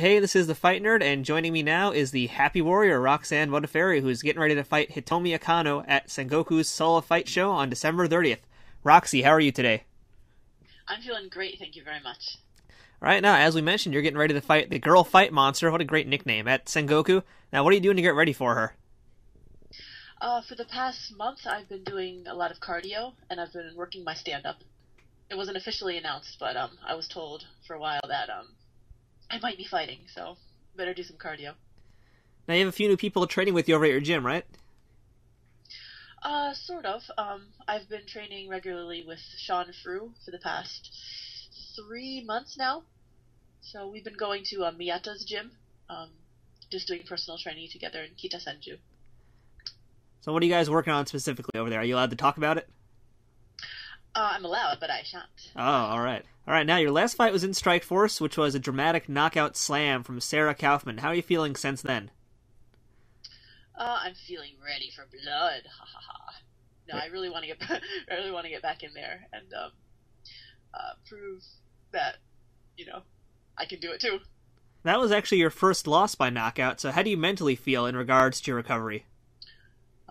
Hey, this is the Fight Nerd, and joining me now is the Happy Warrior Roxanne Modafferi, who's getting ready to fight Hitomi Akano at Sengoku's Soul of Fight show on December 30th. Roxy, how are you today? I'm feeling great, thank you very much. All right, now, as we mentioned, you're getting ready to fight the Girl Fight Monster. What a great nickname at Sengoku. Now, what are you doing to get ready for her? Uh, for the past month, I've been doing a lot of cardio, and I've been working my stand-up. It wasn't officially announced, but um, I was told for a while that um, I might be fighting, so better do some cardio. Now, you have a few new people training with you over at your gym, right? Uh, sort of. Um, I've been training regularly with Sean Frew for the past three months now. So we've been going to uh, Miyata's gym, um, just doing personal training together in Kitasenju. So, what are you guys working on specifically over there? Are you allowed to talk about it? Uh, I'm allowed, but I shan't. Oh, all right. All right, now your last fight was in Strikeforce, which was a dramatic knockout slam from Sarah Kaufman. How are you feeling since then? Uh, I'm feeling ready for blood. Ha ha ha. No, I really want to get, I really want to get back in there and um, uh, prove that, you know, I can do it too. That was actually your first loss by knockout. So, how do you mentally feel in regards to your recovery?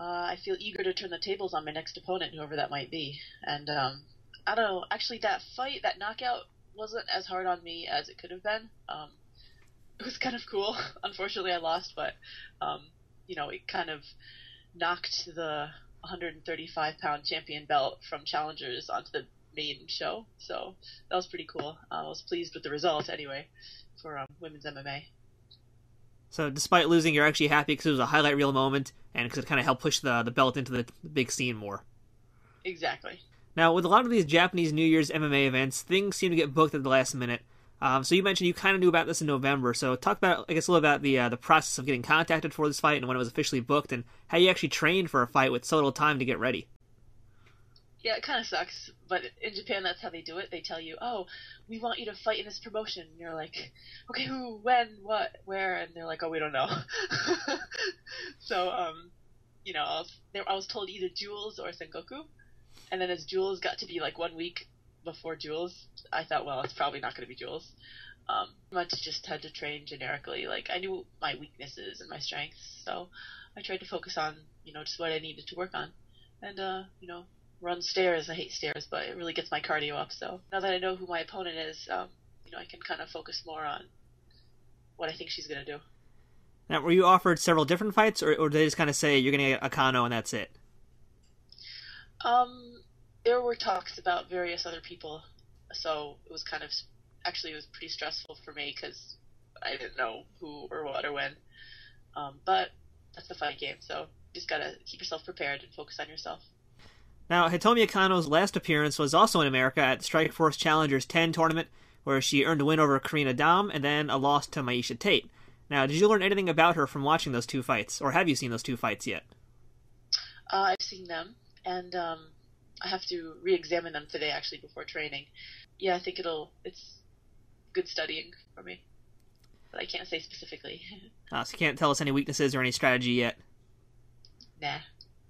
Uh, I feel eager to turn the tables on my next opponent, whoever that might be. And um, I don't know. Actually, that fight, that knockout, wasn't as hard on me as it could have been. Um, it was kind of cool. Unfortunately, I lost, but um, you know, it kind of knocked the 135 pound champion belt from challengers onto the main show. So that was pretty cool. I was pleased with the result anyway for um, women's MMA. So, despite losing, you're actually happy because it was a highlight reel moment and because it kind of helped push the the belt into the, the big scene more. Exactly. Now, with a lot of these Japanese New Year's MMA events, things seem to get booked at the last minute. Um, so you mentioned you kind of knew about this in November. So talk about, I guess, a little about the uh, the process of getting contacted for this fight and when it was officially booked, and how you actually trained for a fight with so little time to get ready. Yeah, it kind of sucks, but in Japan, that's how they do it. They tell you, "Oh, we want you to fight in this promotion." And you're like, "Okay, who, when, what, where?" And they're like, "Oh, we don't know." so, um, you know, I was, told either Jewels or Sengoku, and then as Jewels got to be like one week before Jewels, I thought, well, it's probably not going to be Jewels. Um, much just had to train generically. Like I knew my weaknesses and my strengths, so I tried to focus on, you know, just what I needed to work on, and uh, you know, run stairs. I hate stairs, but it really gets my cardio up. So now that I know who my opponent is, um, you know, I can kind of focus more on what I think she's gonna do. Now, were you offered several different fights, or, or did they just kind of say you're gonna get Akano and that's it? Um, there were talks about various other people, so it was kind of actually it was pretty stressful for me because I didn't know who or what or when. Um, but that's the fight game, so you just gotta keep yourself prepared and focus on yourself. Now, Hitomi Akano's last appearance was also in America at the Strikeforce Challengers 10 tournament, where she earned a win over Karina Dahm and then a loss to Miesha Tate. Now, did you learn anything about her from watching those two fights, or have you seen those two fights yet? Uh, I've seen them, and um, I have to re-examine them today actually before training. Yeah, I think it'll it's good studying for me, but I can't say specifically. uh, so you can't tell us any weaknesses or any strategy yet. Nah.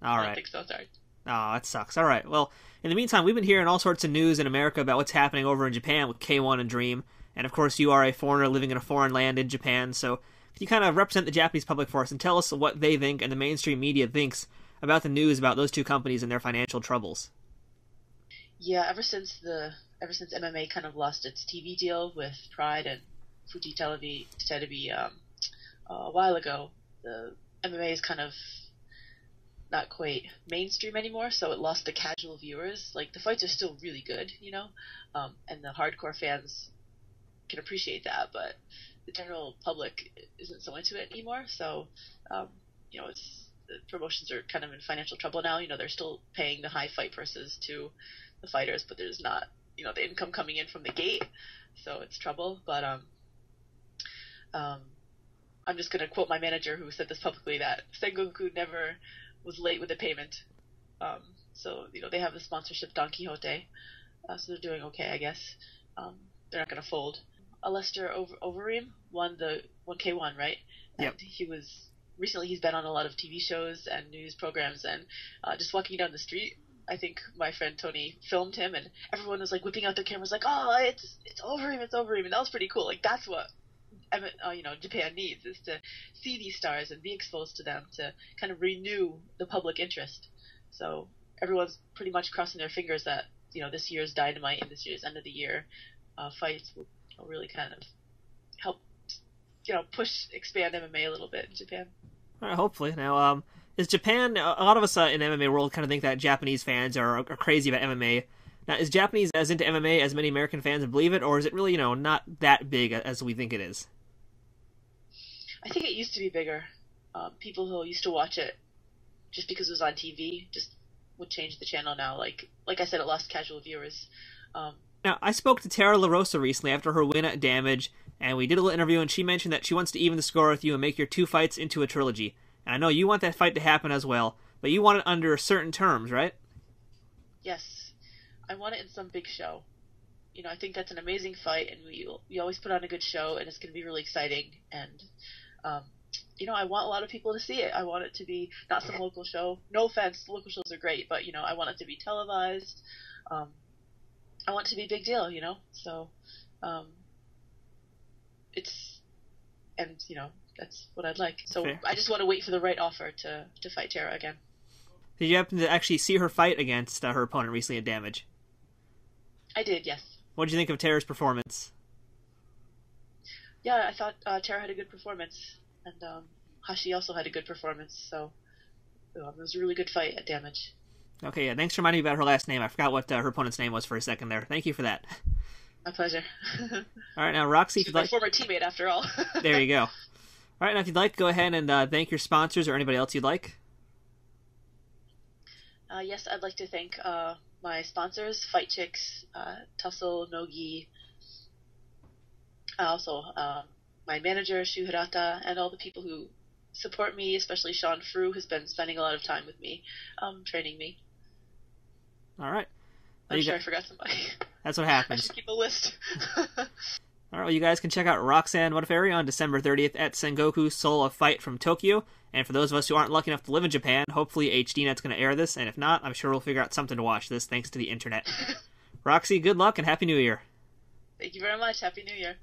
All I right. don't think so. Sorry. Oh, that sucks. All right. Well, in the meantime, we've been hearing all sorts of news in America about what's happening over in Japan with K1 and Dream. And of course, you are a foreigner living in a foreign land in Japan, so you kind of represent the Japanese public for us and tell us what they think and the mainstream media thinks about the news about those two companies and their financial troubles? Yeah, ever since the ever since MMA kind of lost its TV deal with Pride and Fuji Televi, Televi um, a while ago, the MMA is kind of not quite mainstream anymore, so it lost the casual viewers. Like the fights are still really good, you know, um, and the hardcore fans can appreciate that, but the general public isn't so into it anymore. So, um, you know, it's the promotions are kind of in financial trouble now. You know, they're still paying the high fight purses to the fighters, but there's not, you know, the income coming in from the gate, so it's trouble. But um, um, I'm just gonna quote my manager who said this publicly that Sengoku never was late with the payment. Um, so you know they have the sponsorship Don Quixote, uh, so they're doing okay, I guess. Um, they're not gonna fold. Alistair Over- Overeem won the 1K1, right? And Yep. he was recently he's been on a lot of TV shows and news programs, and uh, just walking down the street, I think my friend Tony filmed him, and everyone was like whipping out their cameras, like, "Oh, it's it's Overeem, it's Overeem," and that was pretty cool. Like that's what you know Japan needs is to see these stars and be exposed to them to kind of renew the public interest. So everyone's pretty much crossing their fingers that you know this year's Dynamite and this year's end of the year uh, fights will, will really kind of help you know push expand MMA a little bit in Japan. All right, hopefully. Now, um, is Japan? A lot of us uh, in MMA world kind of think that Japanese fans are, are crazy about MMA. Now, is Japanese as into MMA as many American fans believe it, or is it really, you know, not that big as we think it is? I think it used to be bigger. Um, people who used to watch it just because it was on TV just would change the channel now. Like like I said, it lost casual viewers. Um, now, I spoke to Tara LaRosa recently after her win at Damage, and we did a little interview, and she mentioned that she wants to even the score with you and make your two fights into a trilogy. And I know you want that fight to happen as well, but you want it under certain terms, right? Yes, I want it in some big show. You know, I think that's an amazing fight, and we we always put on a good show, and it's going to be really exciting. And um, you know, I want a lot of people to see it. I want it to be not some local show. No offense, local shows are great, but you know, I want it to be televised. Um, I want it to be a big deal, you know. So, um, it's, and you know, that's what I'd like. So Fair. I just want to wait for the right offer to to fight Tara again. Did you happen to actually see her fight against uh, her opponent recently at Damage? I did, yes. What did you think of Tara's performance? Yeah, I thought uh, Tara had a good performance, and um, Hashi also had a good performance. So um, it was a really good fight at Damage. Okay, yeah. Thanks for reminding me about her last name. I forgot what uh, her opponent's name was for a second there. Thank you for that. My pleasure. all right, now Roxy, She's my like... former teammate after all. there you go. All right, now if you'd like, go ahead and uh, thank your sponsors or anybody else you'd like. Uh, yes, I'd like to thank uh, my sponsors, Fight Chicks, uh, Tussle, Nogi, also um, my manager, Shu Hirata, and all the people who support me, especially Sean Frew, who's been spending a lot of time with me, um, training me. All right. Well, I'm sure got... I forgot somebody. That's what happens. I should keep a list. All right, well, you guys can check out Roxanne Modafferi on December 30th at Sengoku Soul of Fight from Tokyo. And for those of us who aren't lucky enough to live in Japan, hopefully HDNet's going to air this. And if not, I'm sure we'll figure out something to watch this thanks to the internet. Roxy, good luck and Happy New Year. Thank you very much. Happy New Year.